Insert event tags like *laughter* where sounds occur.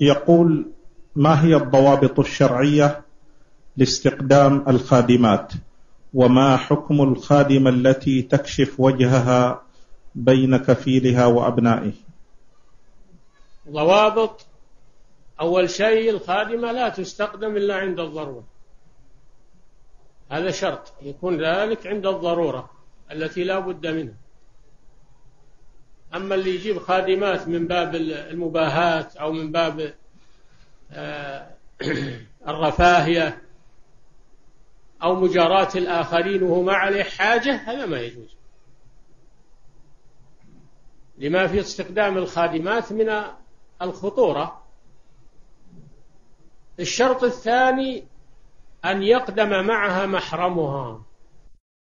يقول ما هي الضوابط الشرعية لاستقدام الخادمات؟ وما حكم الخادمة التي تكشف وجهها بين كفيلها وأبنائه؟ ضوابط. أول شيء الخادمة لا تستخدم إلا عند الضرورة. هذا شرط. يكون ذلك عند الضرورة التي لا بد منها. أما اللي يجيب خادمات من باب المباهاة أو من باب آه، *clears throat* الرفاهية أو مجاراة الآخرين وهو ما عليه حاجة هذا ما يجوز. لما في استخدام الخادمات من الخطورة الشرط الثاني أن يقدم معها محرمها.